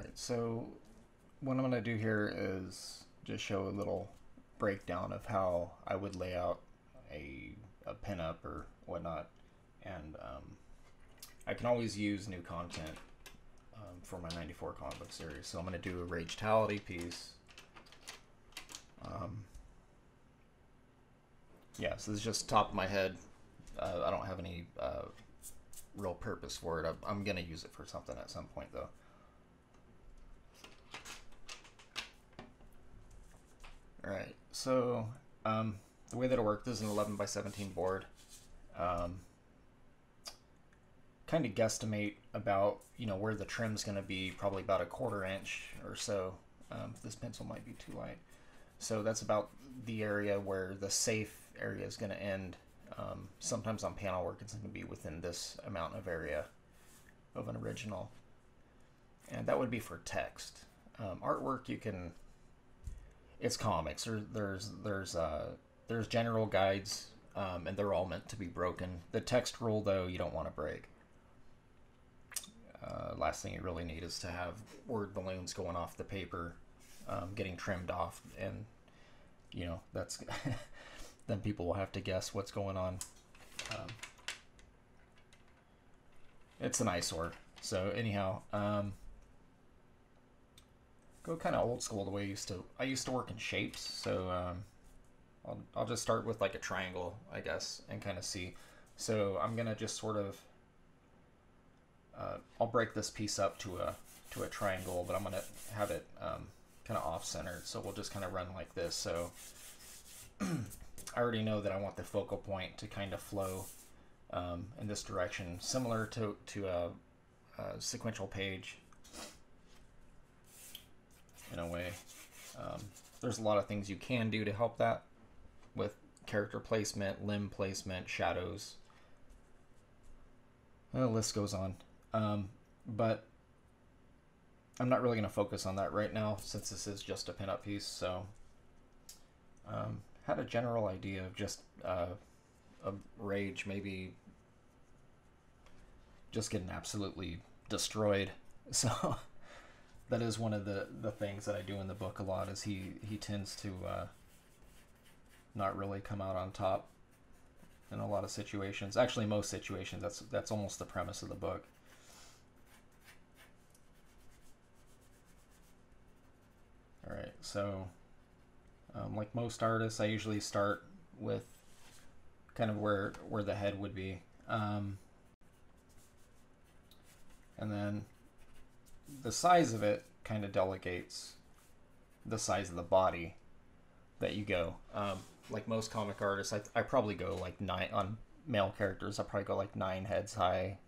Alright, so what I'm going to do here is just show a little breakdown of how I would lay out a, a pinup or whatnot. And um, I can always use new content um, for my 94 comic book series. So I'm going to do a Ragetality piece. Um, yeah, so this is just top of my head. Uh, I don't have any uh, real purpose for it. I'm, I'm going to use it for something at some point, though. Alright, so um, the way that it worked is an 11 by 17 board. Um, kind of guesstimate about, you know, where the trim's going to be, probably about a quarter inch or so. Um, this pencil might be too light. So that's about the area where the safe area is going to end. Um, sometimes on panel work, it's going to be within this amount of area of an original. And that would be for text. Um, artwork, you can it's comics. There, there's there's uh, there's general guides, um, and they're all meant to be broken. The text rule, though, you don't want to break. Uh, last thing you really need is to have word balloons going off the paper, um, getting trimmed off, and you know that's then people will have to guess what's going on. Um, it's an eyesore. So anyhow, um, go kind of old school the way I used to. I used to work in shapes, so um, I'll, I'll just start with like a triangle, I guess, and kind of see. So I'm gonna just sort of, uh, I'll break this piece up to a to a triangle, but I'm gonna have it um, kind of off centered. So we'll just kind of run like this. So I already know that I want the focal point to kind of flow um, in this direction, similar to to a, a sequential page in a way. Um, there's a lot of things you can do to help that with character placement, limb placement, shadows. The list goes on. Um, but I'm not really going to focus on that right now since this is just a pinup piece. So, um, had a general idea of just uh, a rage, maybe just getting absolutely destroyed. So that is one of the the things that I do in the book a lot. Is he he tends to uh, not really come out on top in a lot of situations. Actually, most situations. That's that's almost the premise of the book. All right, so um, like most artists, I usually start with kind of where where the head would be, um, and then the size of it kind of delegates the size of the body that you go. Um, like most comic artists, I, I probably go like nine on male characters. I probably go like nine heads high.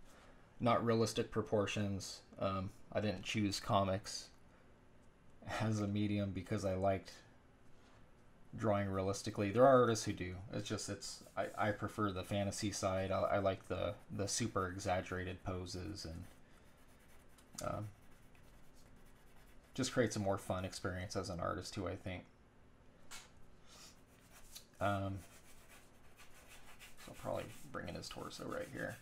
Not realistic proportions. Um, I didn't choose comics as a medium because I liked drawing realistically. There are artists who do. It's just it's I, I prefer the fantasy side. I, I like the the super exaggerated poses and um, just creates a more fun experience as an artist too. I think. Um, so I'll probably bring in his torso right here.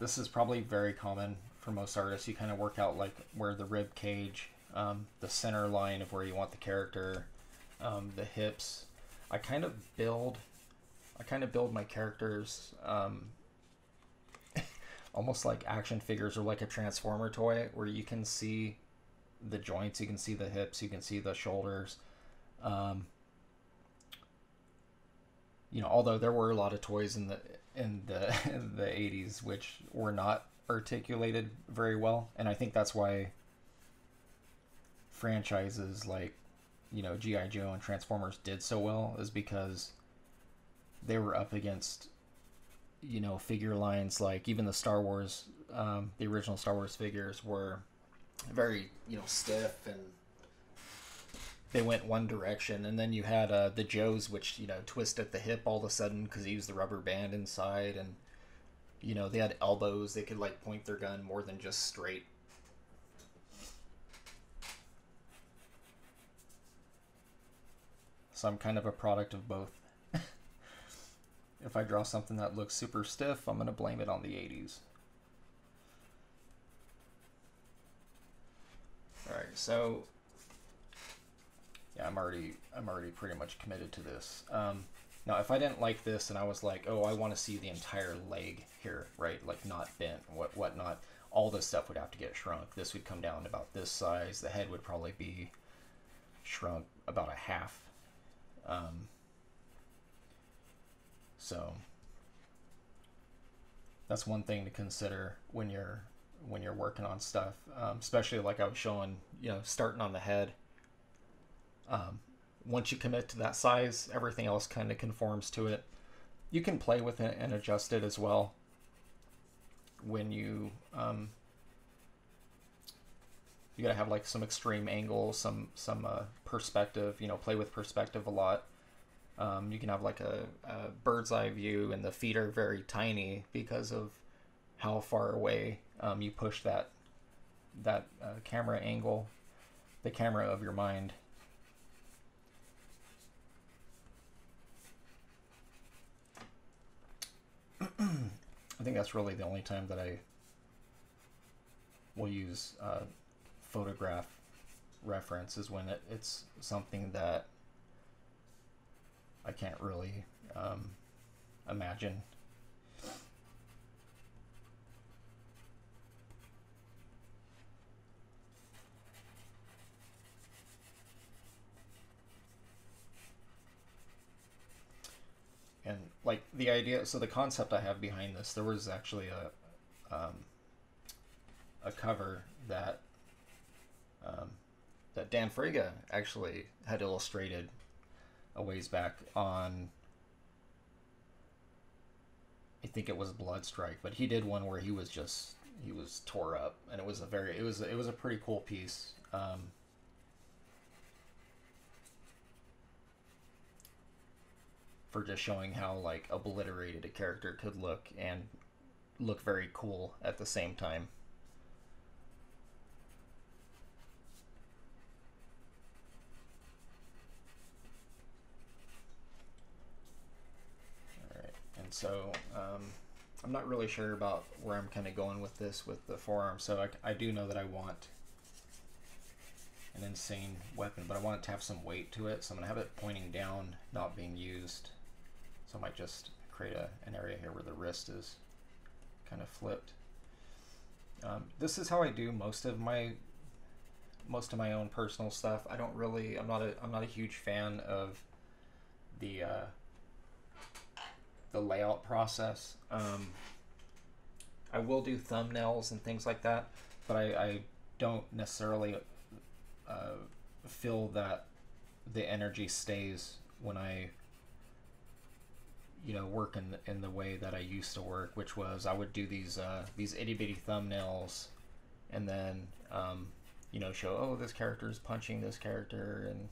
This is probably very common for most artists. You kind of work out like where the rib cage, um, the center line of where you want the character, um, the hips. I kind of build, I kind of build my characters um, almost like action figures or like a transformer toy where you can see the joints you can see the hips you can see the shoulders. Um, you know although there were a lot of toys in the in the in the 80s which were not articulated very well. And i think that's why franchises like you know gi joe and transformers did so well is because they were up against you know figure lines like even the Star Wars, um, the original Star Wars figures were very you know stiff and they went one direction, and then you had uh, the Joes, which you know twist at the hip all of a sudden because he used the rubber band inside, and you know they had elbows; they could like point their gun more than just straight. So I'm kind of a product of both if I draw something that looks super stiff, I'm going to blame it on the 80s. Alright, so yeah, I'm already I'm already pretty much committed to this. Um, now, if I didn't like this and I was like, oh, I want to see the entire leg here, right? Like not bent, what whatnot. All this stuff would have to get shrunk. This would come down about this size. The head would probably be shrunk about a half. Um, so that's one thing to consider when you're when you're working on stuff, um, especially like I was showing, you know, starting on the head. Um, once you commit to that size, everything else kind of conforms to it. You can play with it and adjust it as well when you um, you gotta have like some extreme angles, some some uh, perspective. You know, play with perspective a lot. Um, you can have like a, a bird's eye view, and the feet are very tiny because of how far away um, you push that that uh, camera angle, the camera of your mind. I think that's really the only time that I will use uh, photograph reference is when it, it's something that I can't really um, imagine. And like the idea, so the concept I have behind this, there was actually a um, a cover that um, that Dan Fraga actually had illustrated a ways back on I think it was Bloodstrike, but he did one where he was just he was tore up, and it was a very it was it was a pretty cool piece. Um, for just showing how like obliterated a character could look and look very cool at the same time. So um, I'm not really sure about where I'm kind of going with this with the forearm. So I, I do know that I want an insane weapon, but I want it to have some weight to it. So I'm going to have it pointing down, not being used. So I might just create a, an area here where the wrist is kind of flipped. Um, this is how I do most of my most of my own personal stuff. I don't really I'm not a I'm not a huge fan of the uh, the layout process. Um, I will do thumbnails and things like that, but I, I don't necessarily uh, feel that the energy stays when I, you know, work in the, in the way that I used to work, which was I would do these uh, these itty bitty thumbnails, and then um, you know show oh this character is punching this character and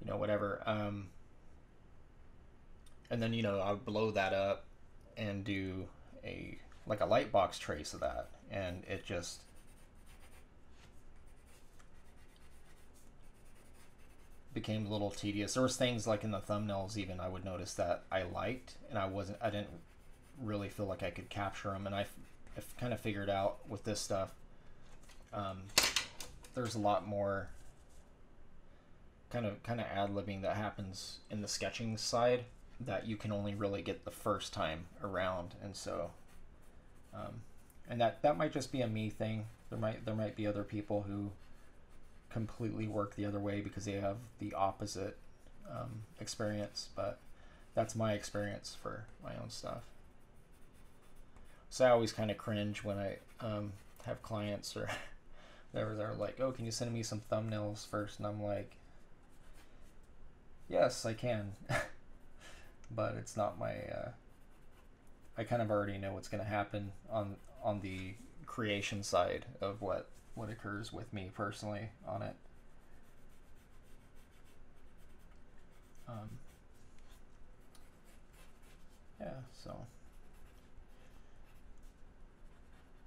you know whatever. Um, and then you know I would blow that up and do a like a lightbox trace of that, and it just became a little tedious. There was things like in the thumbnails even I would notice that I liked, and I wasn't I didn't really feel like I could capture them, and I I've kind of figured out with this stuff. Um, there's a lot more kind of kind of ad libbing that happens in the sketching side that you can only really get the first time around, and so, um, and that that might just be a me thing. There might there might be other people who completely work the other way because they have the opposite um, experience, but that's my experience for my own stuff. So I always kind of cringe when I um, have clients or they're, they're like, oh, can you send me some thumbnails first? And I'm like, yes, I can. but it's not my. Uh, I kind of already know what's going to happen on on the creation side of what what occurs with me personally on it. Um, yeah, so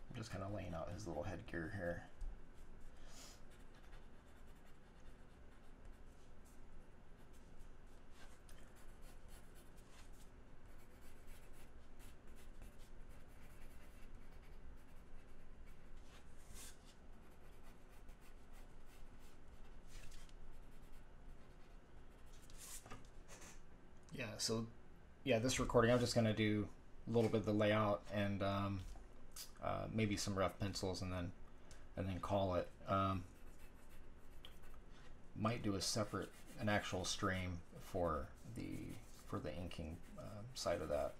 I'm just kind of laying out his little headgear here. so yeah, this recording I'm just gonna do a little bit of the layout and um, uh, maybe some rough pencils and then and then call it. Um, might do a separate an actual stream for the for the inking uh, side of that.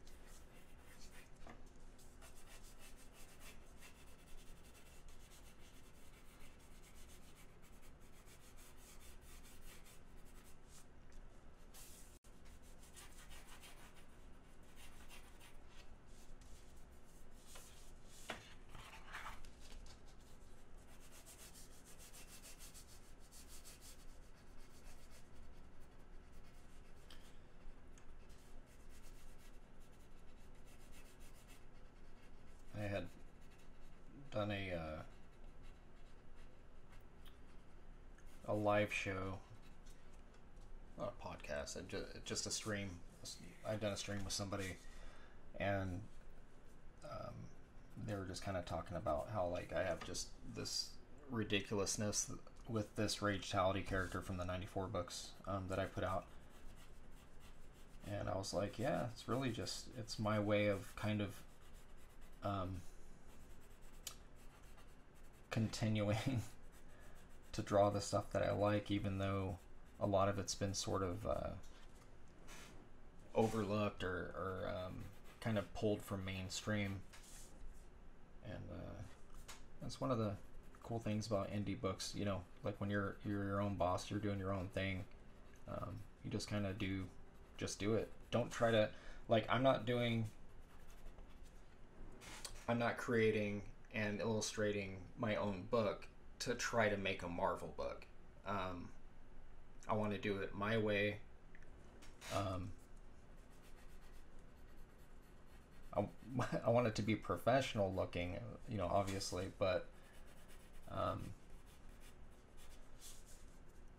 I had done a uh, a live show, not a podcast, just a stream. I've done a stream with somebody, and um, they were just kind of talking about how like I have just this ridiculousness with this Ragetality character from the '94 books um, that I put out. And I was like, yeah, it's really just it's my way of kind of um, continuing to draw the stuff that I like, even though a lot of it's been sort of uh, overlooked or, or um, kind of pulled from mainstream. And uh, that's one of the cool things about indie books. You know, like when you're you're your own boss, you're doing your own thing. Um, you just kind of do, just do it. Don't try to like. I'm not doing I'm not creating and illustrating my own book to try to make a Marvel book. Um, I want to do it my way. Um, I, I want it to be professional looking, you know, obviously, but, um,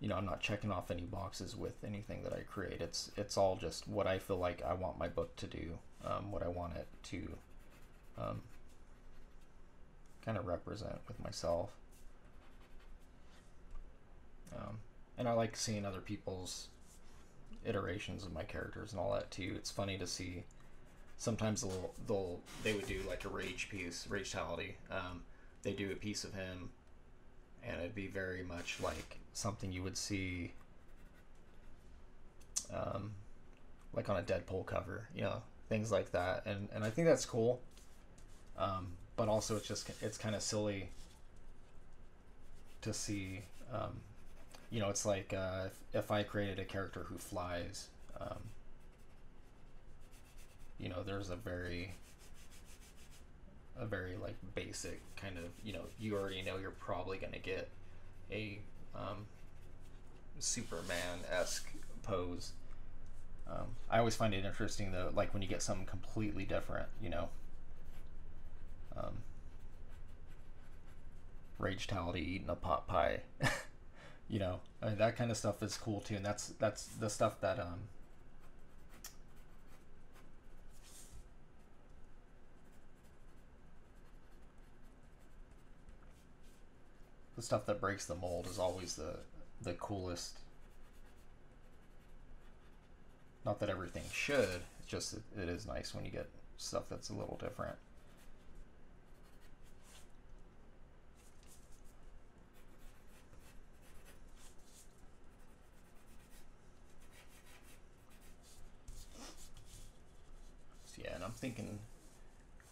you know, I'm not checking off any boxes with anything that I create. It's it's all just what I feel like I want my book to do, um, what I want it to um, kind of represent with myself. Um, and I like seeing other people's iterations of my characters and all that too. It's funny to see. Sometimes they'll they'll they would do like a rage piece, Ragetality. Um, they do a piece of him, and it'd be very much like something you would see, um, like on a Deadpool cover, you know, things like that. And and I think that's cool. Um, but also it's just it's kind of silly to see um, you know it's like uh, if, if i created a character who flies um, you know there's a very a very like basic kind of you know you already know you're probably going to get a um, superman-esque pose. Um, i always find it interesting though like when you get something completely different you know um, Ragetality eating a pot pie. you know, I mean, that kind of stuff is cool too, and that's that's the stuff that um, the stuff that breaks the mold is always the the coolest. Not that everything should, it's just it, it is nice when you get stuff that's a little different. Thinking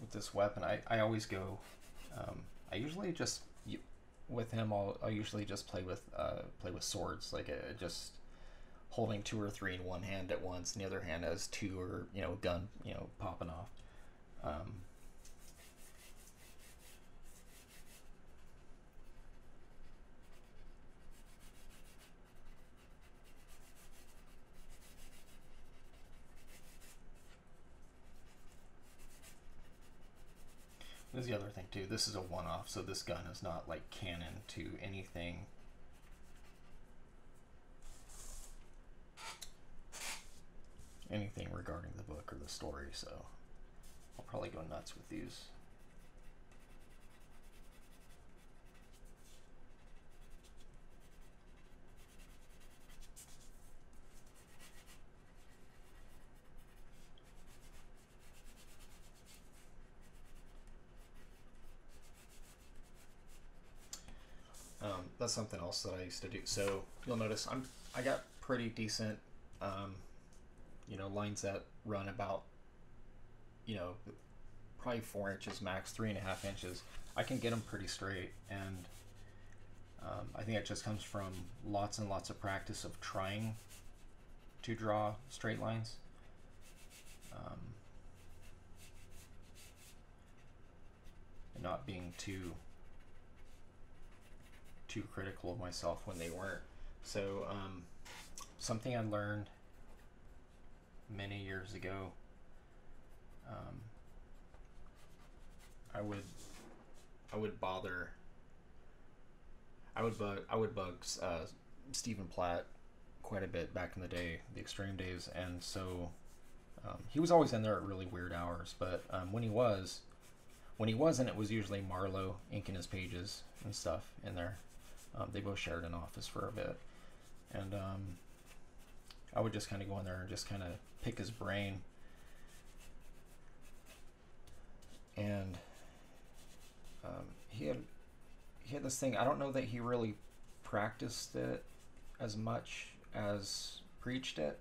with this weapon, I, I always go. Um, I usually just with him. I'll, I'll usually just play with uh, play with swords, like uh, just holding two or three in one hand at once, and the other hand has two or you know gun you know popping off. Um, There's the other thing too. This is a one-off, so this gun is not like canon to anything. Anything regarding the book or the story, so I'll probably go nuts with these. That's something else that I used to do. So you'll notice I'm I got pretty decent, um, you know, lines that run about, you know, probably four inches max, three and a half inches. I can get them pretty straight, and um, I think it just comes from lots and lots of practice of trying to draw straight lines. Um, and not being too too critical of myself when they weren't. So um, something I learned many years ago. Um, I would I would bother. I would bug I would bug uh, Stephen Platt quite a bit back in the day, the extreme days, and so um, he was always in there at really weird hours. But um, when he was, when he wasn't, it was usually Marlo inking his pages and stuff in there. Um, they both shared an office for a bit, and um, I would just kind of go in there and just kind of pick his brain. And um, he had he had this thing. I don't know that he really practiced it as much as preached it,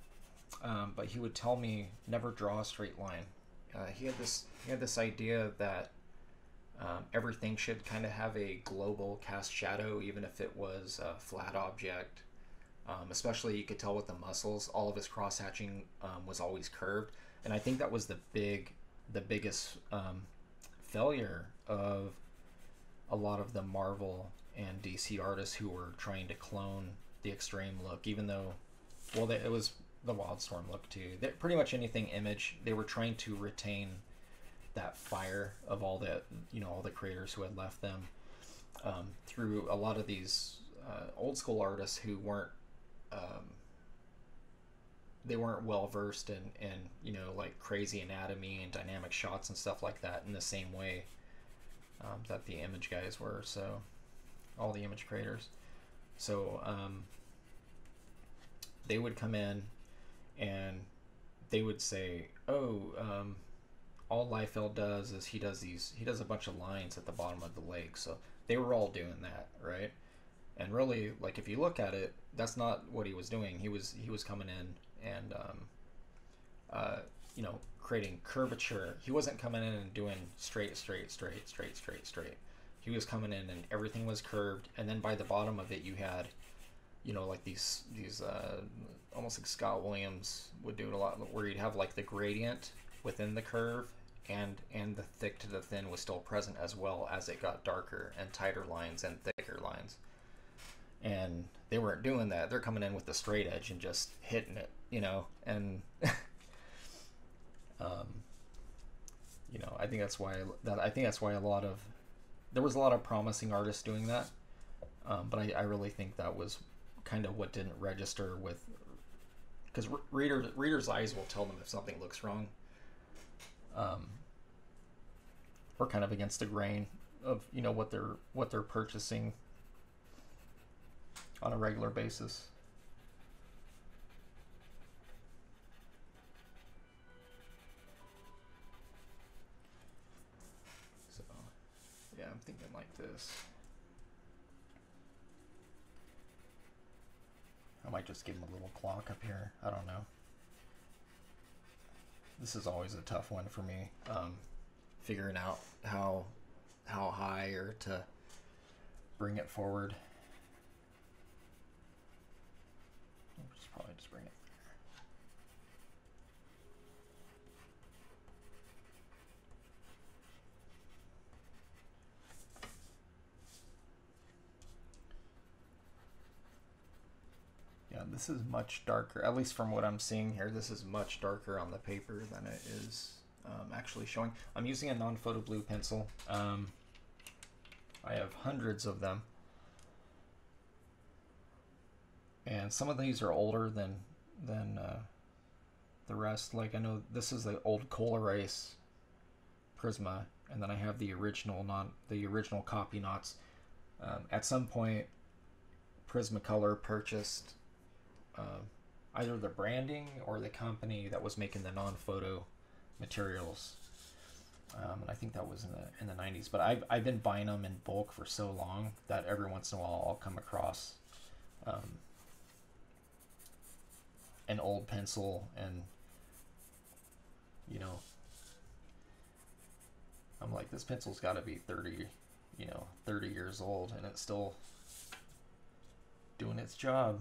um, but he would tell me never draw a straight line. Uh, he had this he had this idea that um, everything should kind of have a global cast shadow, even if it was a flat object. Um, especially, you could tell with the muscles, all of his cross hatching um, was always curved, and I think that was the big, the biggest um, failure of a lot of the Marvel and DC artists who were trying to clone the extreme look, even though, well, they, it was the Wildstorm look too. That pretty much anything image they were trying to retain that fire of all the you know all the creators who had left them um, through a lot of these uh, old school artists who weren't um, they weren't well versed in in you know like crazy anatomy and dynamic shots and stuff like that in the same way um, that the image guys were. So all the image creators. So um, they would come in and they would say oh um, all Liefeld does is he does these he does a bunch of lines at the bottom of the lake. So they were all doing that, right? And really, like if you look at it, that's not what he was doing. He was he was coming in and um, uh, you know creating curvature. He wasn't coming in and doing straight, straight, straight, straight, straight, straight. He was coming in and everything was curved, and then by the bottom of it, you had you know like these these uh, almost like Scott Williams would do it a lot, where you'd have like the gradient within the curve and and the thick to the thin was still present as well as it got darker and tighter lines and thicker lines. And they weren't doing that. They're coming in with the straight edge and just hitting it you know and um, you know i think that's why that i think that's why a lot of there was a lot of promising artists doing that. Um, but I, I really think that was kind of what didn't register with because re- readers readers eyes will tell them if something looks wrong. Um, we're kind of against the grain of you know what they're what they're purchasing on a regular basis. So, yeah, I'm thinking like this. I might just give him a little clock up here. I don't know. This is always a tough one for me. Um, figuring out how how high or to bring it forward. Just probably just bring it Yeah, this is much darker, at least from what I'm seeing here. This is much darker on the paper than it is um, actually showing. I'm using a non-photo blue pencil. Um, I have hundreds of them. And some of these are older than than uh, the rest. Like I know this is the old Col-Erase Prisma, and then I have the original non the original copy knots. Um, at some point, Prismacolor purchased uh, either the branding or the company that was making the non-photo materials. Um, and I think that was in the in the 90s. But I've, I've been buying them in bulk for so long that every once in a while I'll come across um, an old pencil and you know I'm like this pencil's got to be 30 you know 30 years old and it's still doing its job.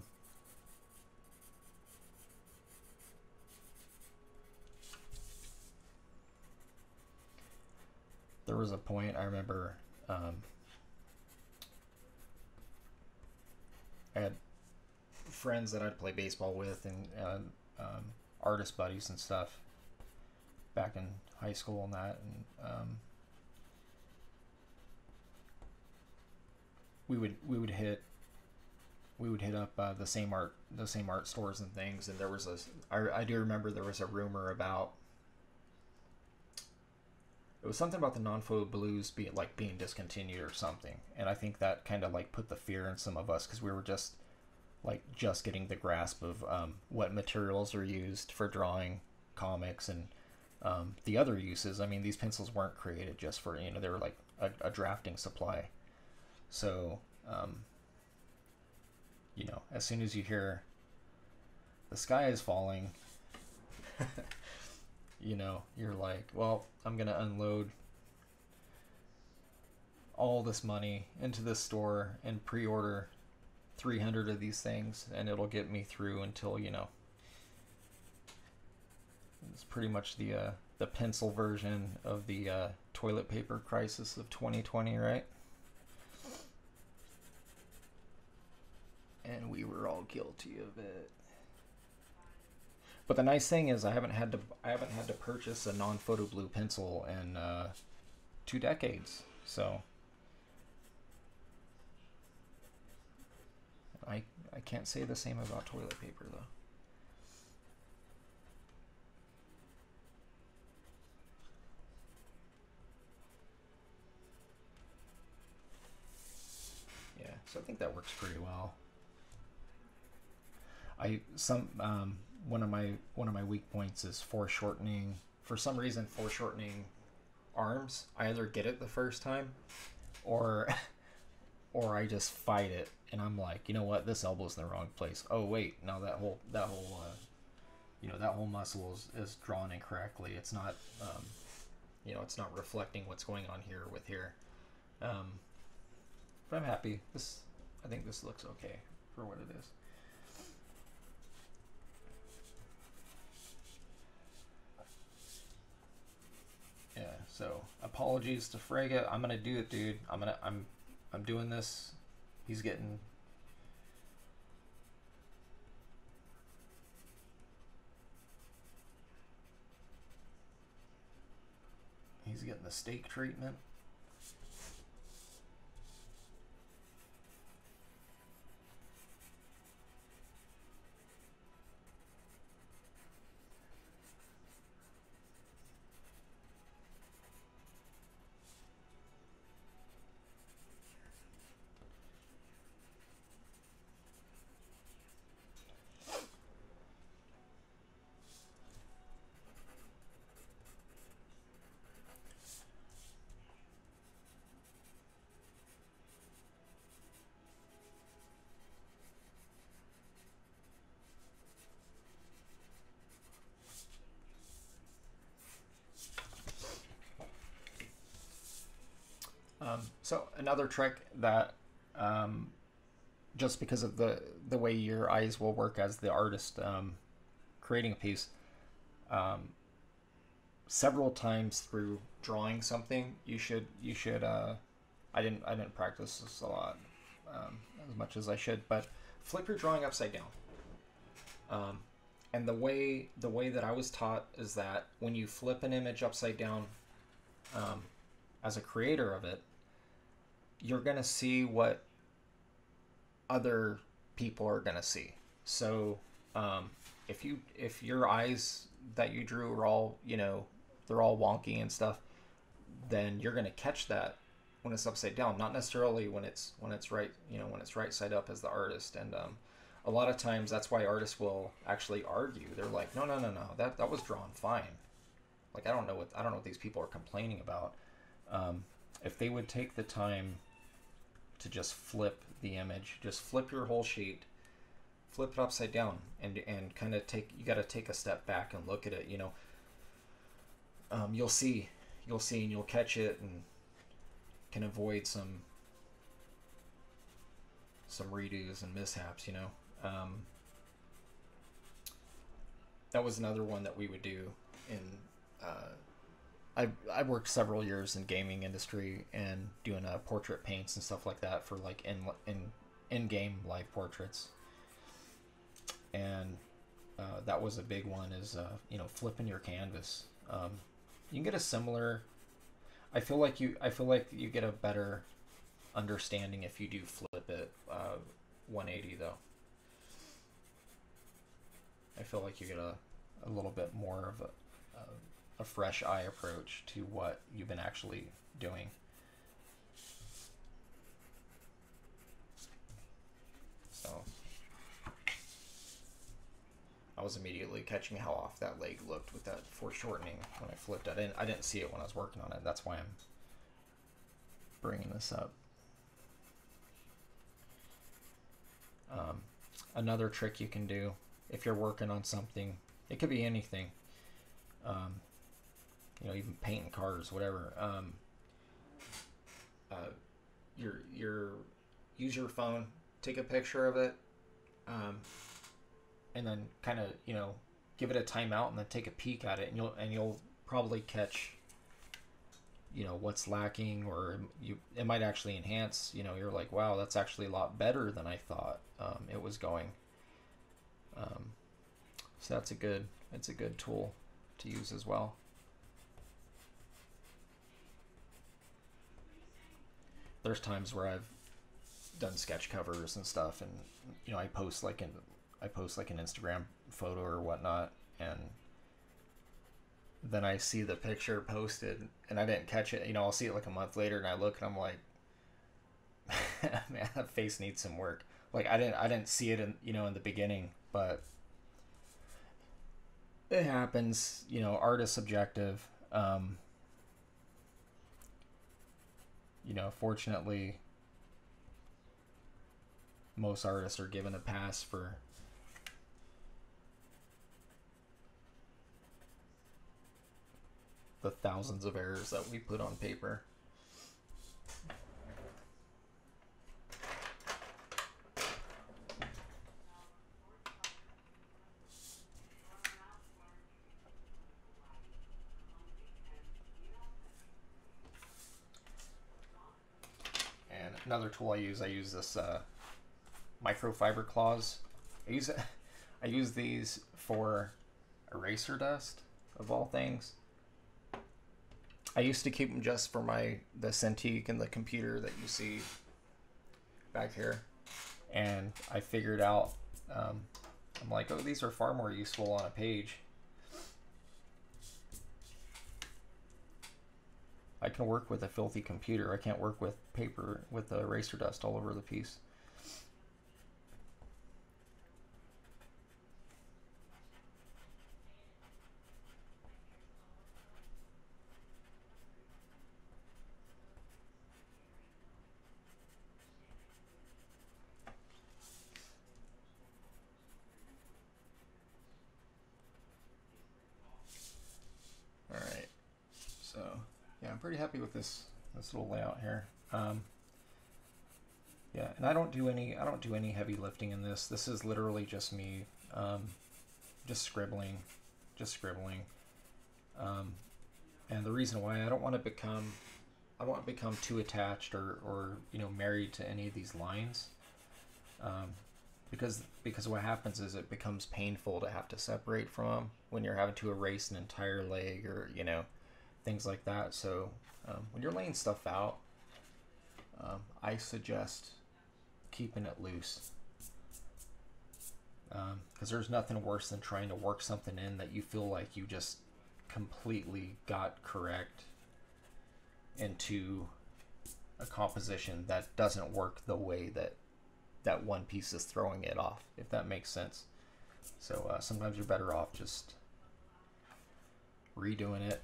There was a point I remember um, I had friends that I'd play baseball with and uh, um, artist buddies and stuff back in high school and that and um, we would we would hit we would hit up uh, the same art the same art stores and things and there was a I, I do remember there was a rumor about it was something about the non-photo blues being like being discontinued or something and i think that kind of like put the fear in some of us because we were just like just getting the grasp of um, what materials are used for drawing comics and um, the other uses. I mean these pencils weren't created just for you know they were like a, a drafting supply. So um, you know, as soon as you hear the sky is falling, you know, you're like, well, I'm going to unload all this money into this store and pre order 300 of these things, and it'll get me through until, you know, it's pretty much the, uh, the pencil version of the uh, toilet paper crisis of 2020, right? and we were all guilty of it. But the nice thing is, I haven't had to I haven't had to purchase a non-photo blue pencil in uh, two decades. So I I can't say the same about toilet paper though. Yeah, so I think that works pretty well. I some um, one of my one of my weak points is foreshortening. For some reason, foreshortening arms. I either get it the first time, or or I just fight it, and I'm like, you know what, this elbow's in the wrong place. Oh wait, now that whole that whole uh, you know that whole muscle is, is drawn incorrectly. It's not um, you know it's not reflecting what's going on here with here. Um, but I'm happy. This I think this looks okay for what it is. Yeah, so apologies to Fraga. I'm gonna do it, dude. I'm gonna I'm I'm doing this. He's getting He's getting the steak treatment. Um, so another trick that, um, just because of the the way your eyes will work as the artist um, creating a piece, um, several times through drawing something, you should you should. Uh, I didn't I didn't practice this a lot um, as much as I should, but flip your drawing upside down. Um, and the way the way that I was taught is that when you flip an image upside down, um, as a creator of it, you're gonna see what other people are gonna see. So um, if you if your eyes that you drew are all you know they're all wonky and stuff, then you're gonna catch that when it's upside down, not necessarily when it's when it's right you know when it's right side up as the artist. And um, a lot of times that's why artists will actually argue. They're like, no no no no that that was drawn fine. like I don't know what I don't know what these people are complaining about. Um, if they would take the time to just flip the image, just flip your whole sheet, flip it upside down, and and kind of take you got to take a step back and look at it. You know, um, you'll see, you'll see, and you'll catch it, and can avoid some some redos and mishaps. You know. Um, that was another one that we would do in uh, I I worked several years in gaming industry and doing uh, portrait paints and stuff like that for like in in in game live portraits. And uh, that was a big one is uh, you know flipping your canvas. Um, you can get a similar. I feel like you I feel like you get a better understanding if you do flip it uh, 180 though. I feel like you get a, a little bit more of a, a, a fresh eye approach to what you've been actually doing. So I was immediately catching how off that leg looked with that foreshortening when I flipped. I didn't I didn't see it when I was working on it. That's why I'm bringing this up. Um, another trick you can do if you're working on something. It could be anything. Um, you know, even painting cars, whatever. Um, uh, your your use your phone, take a picture of it, um, and then kind of you know give it a timeout and then take a peek at it, and you'll and you'll probably catch you know what's lacking or you it might actually enhance you know you're like wow that's actually a lot better than i thought um, it was going um, so that's a good it's a good tool to use as well. There's times where I've done sketch covers and stuff, and you know I post like an I post like an Instagram photo or whatnot, and then I see the picture posted, and I didn't catch it. You know, I'll see it like a month later, and I look, and I'm like, man, that face needs some work. Like I didn't I didn't see it in you know in the beginning, but it happens. You know, art is subjective. Um, you know, fortunately, most artists are given a pass for the thousands of errors that we put on paper. Another tool I use. I use this uh, microfiber claws. I use. I use these for eraser dust of all things. I used to keep them just for my the Cintiq and the computer that you see back here, and I figured out. Um, I'm like, oh, these are far more useful on a page I can work with a filthy computer. I can't work with paper with the eraser dust all over the piece. pretty happy with this this little layout here. Um, yeah, and I don't do any I don't do any heavy lifting in this. This is literally just me, um, just scribbling, just scribbling. Um, and the reason why I don't want to become I don't want to become too attached or, or you know married to any of these lines, um, because because what happens is it becomes painful to have to separate from when you're having to erase an entire leg or you know things like that. So um, when you're laying stuff out, um, I suggest keeping it loose. Because um, there's nothing worse than trying to work something in that you feel like you just completely got correct into a composition that doesn't work the way that that one piece is throwing it off, if that makes sense. So uh, sometimes you're better off just redoing it.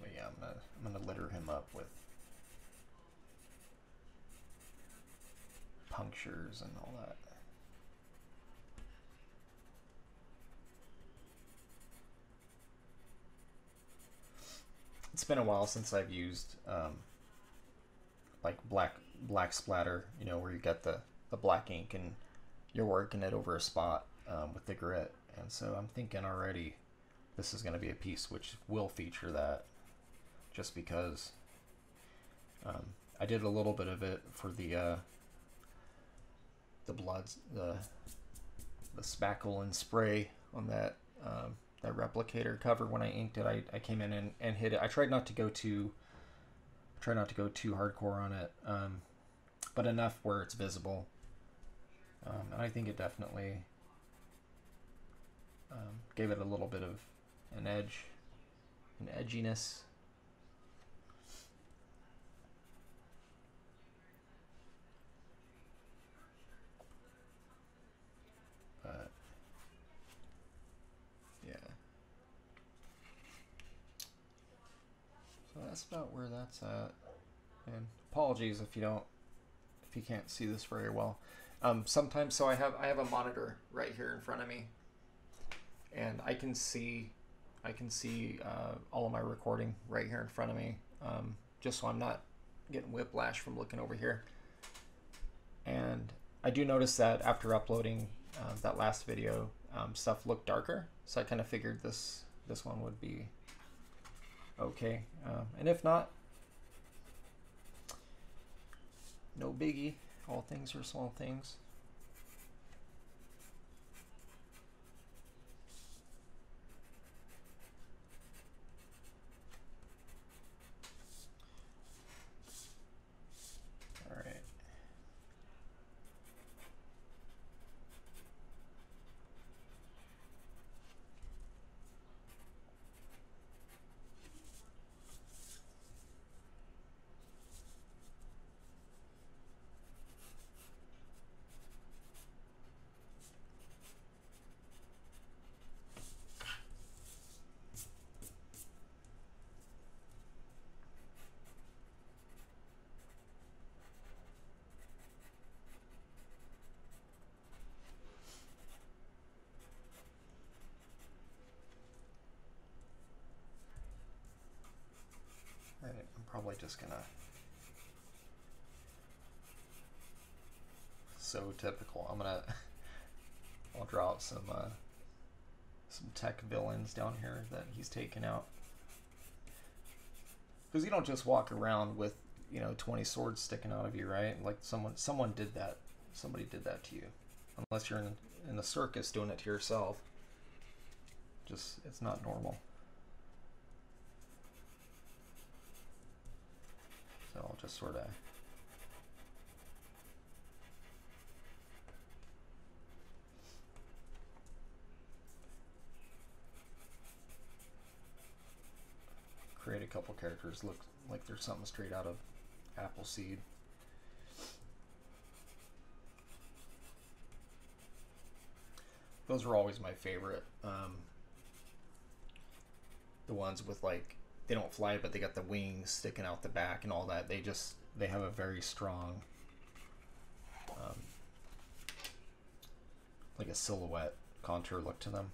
But yeah, I'm gonna I'm gonna litter him up with punctures and all that. It's been a while since I've used um, like black black splatter, you know, where you get the the black ink and you're working it over a spot um, with the grit, and so I'm thinking already this is going to be a piece which will feature that, just because um, I did a little bit of it for the uh, the bloods the the spackle and spray on that um, that replicator cover when I inked it. I, I came in and, and hit it. I tried not to go too try not to go too hardcore on it, um, but enough where it's visible. Um, and I think it definitely um, gave it a little bit of an edge, an edginess. That's about where that's at. And apologies if you don't, if you can't see this very well. Um, sometimes, so I have I have a monitor right here in front of me, and I can see, I can see uh, all of my recording right here in front of me, um, just so I'm not getting whiplash from looking over here. And I do notice that after uploading uh, that last video, um, stuff looked darker, so I kind of figured this this one would be okay. Um, and if not, no biggie. All things are small things. All right. Right, I'm probably just gonna. So typical. I'm gonna. I'll draw out some uh, some tech villains down here that he's taken out. Because you don't just walk around with you know 20 swords sticking out of you, right? Like someone someone did that. Somebody did that to you, unless you're in in the circus doing it to yourself. Just it's not normal. I'll just sort of create a couple characters look like there's something straight out of Appleseed. Those are always my favorite. Um, the ones with like they don't fly, but they got the wings sticking out the back and all that. They just they have a very strong, um, like a silhouette contour look to them.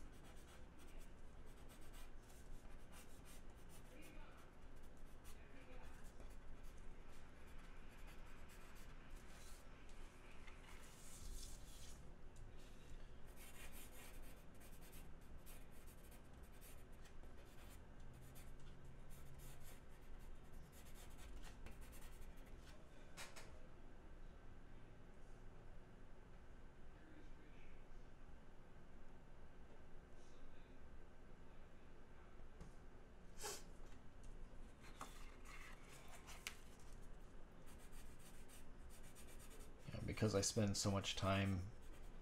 I spend so much time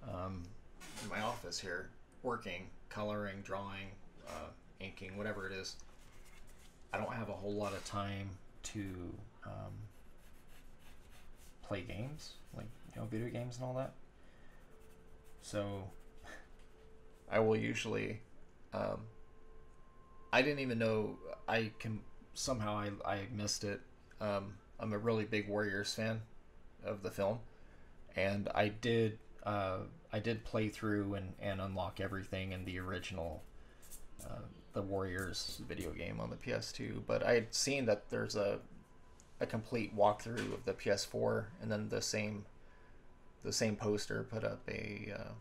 um, in my office here working, coloring, drawing, uh, inking, whatever it is. I don't have a whole lot of time to um, play games, like you know, video games and all that. So I will usually. Um, I didn't even know I can somehow I, I missed it. Um, I'm a really big Warriors fan of the film, and I did uh, I did play through and, and unlock everything in the original uh, the Warriors video game on the PS2. But I had seen that there's a a complete walkthrough of the PS4, and then the same the same poster put up a uh,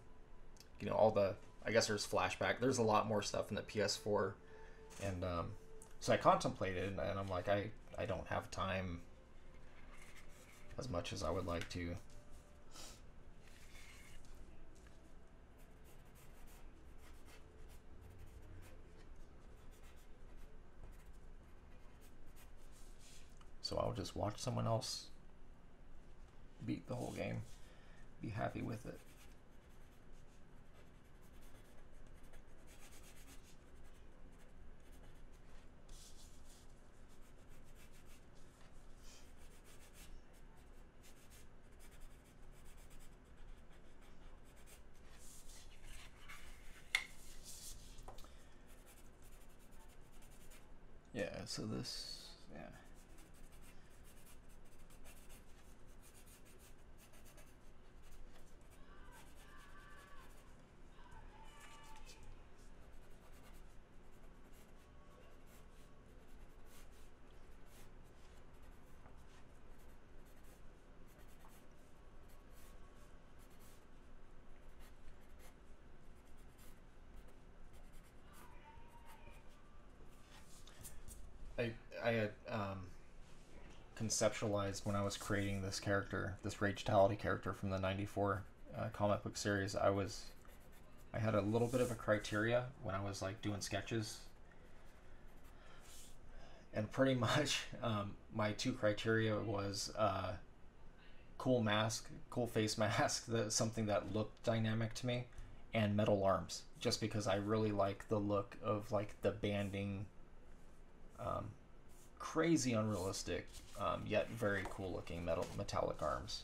you know all the I guess there's flashback. There's a lot more stuff in the PS4, and um, so I contemplated, and I'm like, I I don't have time as much as I would like to. So I'll just watch someone else beat the whole game, be happy with it. Yeah, so this, yeah. I I had um, conceptualized when I was creating this character, this Ragetality character from the '94 uh, comic book series. I was I had a little bit of a criteria when I was like doing sketches, and pretty much um, my two criteria was uh, cool mask, cool face mask, that something that looked dynamic to me, and metal arms. Just because I really like the look of like the banding um, crazy unrealistic, um, yet very cool looking metal metallic arms.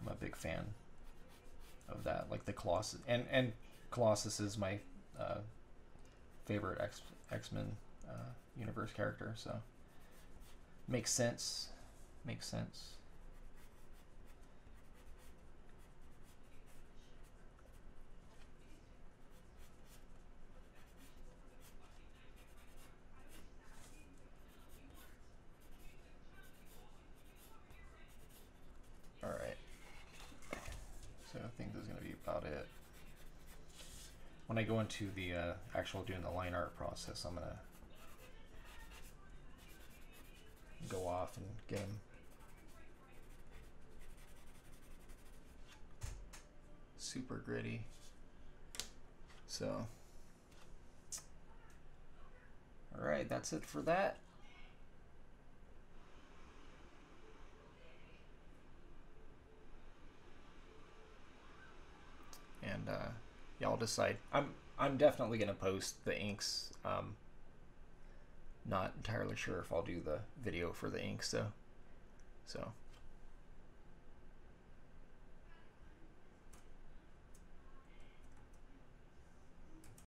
I'm a big fan of that, like the Colossus, and and Colossus is my uh, favorite X X Men uh, universe character, so makes sense. Makes sense. All right. So I think this is going to be about it. Go into the uh, actual doing the line art process, I'm to go off and get them super gritty. So, all right, that's it for that. and uh, y'all decide. I'm I'm definitely gonna post the inks. Um, not entirely sure if I'll do the video for the inks though. So